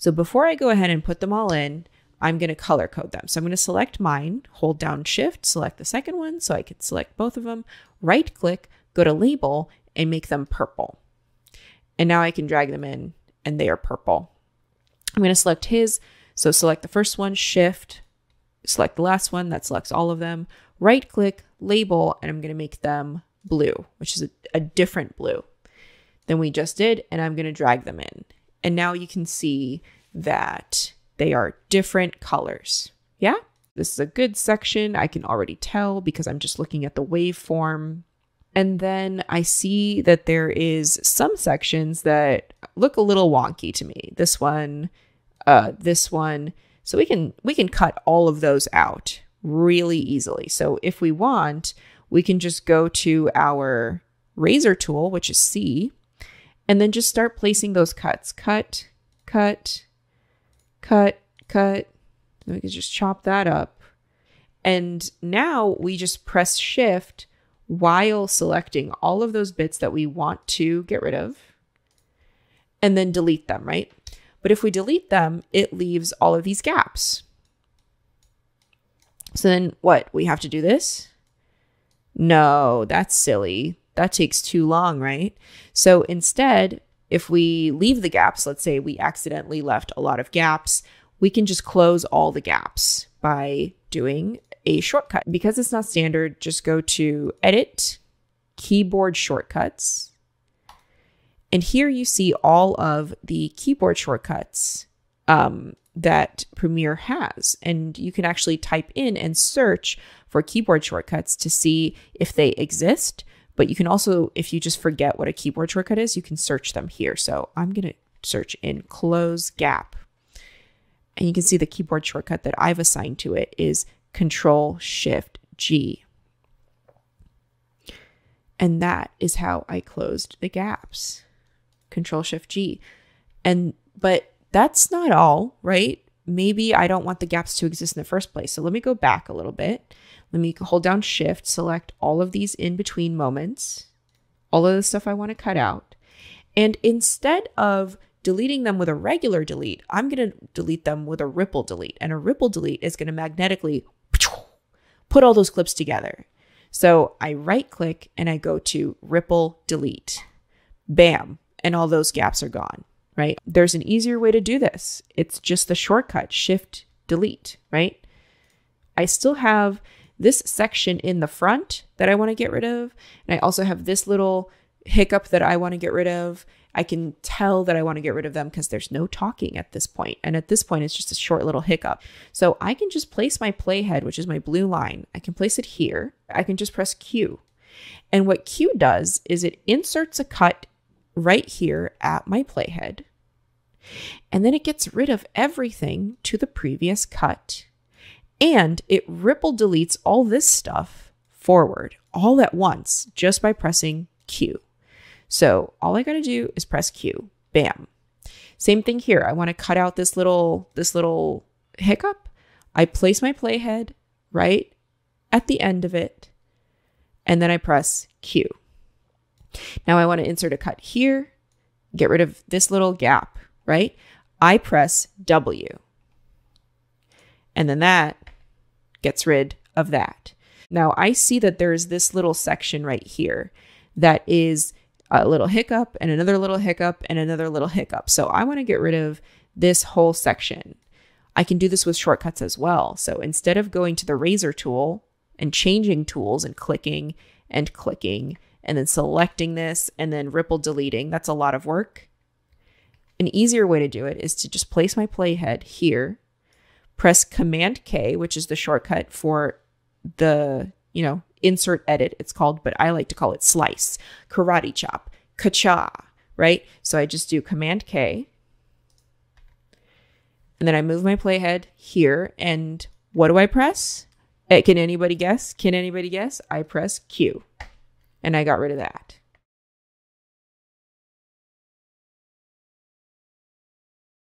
So before I go ahead and put them all in, I'm going to color code them. So I'm going to select mine, hold down shift, select the second one so I can select both of them, right click, go to label and make them purple. And now I can drag them in and they are purple. I'm going to select his. So select the first one, shift, select the last one, that selects all of them, right click, label, and I'm going to make them blue, which is a, a different blue than we just did. And I'm going to drag them in. And now you can see that they are different colors. Yeah, this is a good section. I can already tell because I'm just looking at the waveform. And then I see that there is some sections that look a little wonky to me. This one, uh, this one. So we can we can cut all of those out really easily. So if we want, we can just go to our razor tool, which is C, and then just start placing those cuts. Cut, cut, cut, cut. We can just chop that up. And now we just press shift while selecting all of those bits that we want to get rid of and then delete them, right? But if we delete them, it leaves all of these gaps. So then what? We have to do this? No, that's silly. That takes too long, right? So instead, if we leave the gaps, let's say we accidentally left a lot of gaps, we can just close all the gaps by doing a shortcut. Because it's not standard, just go to Edit, Keyboard Shortcuts. And here you see all of the keyboard shortcuts um, that Premiere has. And you can actually type in and search for keyboard shortcuts to see if they exist. But you can also, if you just forget what a keyboard shortcut is, you can search them here. So I'm going to search in close gap. And you can see the keyboard shortcut that I've assigned to it is Control Shift G. And that is how I closed the gaps. Control Shift G. And but that's not all, right? Maybe I don't want the gaps to exist in the first place. So let me go back a little bit. Let me hold down shift, select all of these in between moments, all of the stuff I want to cut out. And instead of deleting them with a regular delete, I'm going to delete them with a ripple delete. And a ripple delete is going to magnetically put all those clips together. So I right click and I go to ripple delete. Bam. And all those gaps are gone, right? There's an easier way to do this. It's just the shortcut shift delete, right? I still have this section in the front that I want to get rid of. And I also have this little hiccup that I want to get rid of. I can tell that I want to get rid of them because there's no talking at this point. And at this point, it's just a short little hiccup. So I can just place my playhead, which is my blue line. I can place it here. I can just press Q. And what Q does is it inserts a cut right here at my playhead. And then it gets rid of everything to the previous cut. And it ripple deletes all this stuff forward all at once just by pressing Q. So all I got to do is press Q. Bam. Same thing here. I want to cut out this little this little hiccup. I place my playhead right at the end of it and then I press Q. Now I want to insert a cut here, get rid of this little gap, right? I press W. And then that gets rid of that. Now I see that there's this little section right here that is a little hiccup and another little hiccup and another little hiccup. So I want to get rid of this whole section. I can do this with shortcuts as well. So instead of going to the razor tool and changing tools and clicking and clicking and then selecting this and then ripple deleting, that's a lot of work. An easier way to do it is to just place my playhead here, press Command K, which is the shortcut for the, you know, insert edit, it's called, but I like to call it slice, karate chop, kacha, right? So I just do Command K. And then I move my playhead here. And what do I press? Eh, can anybody guess? Can anybody guess? I press Q. And I got rid of that.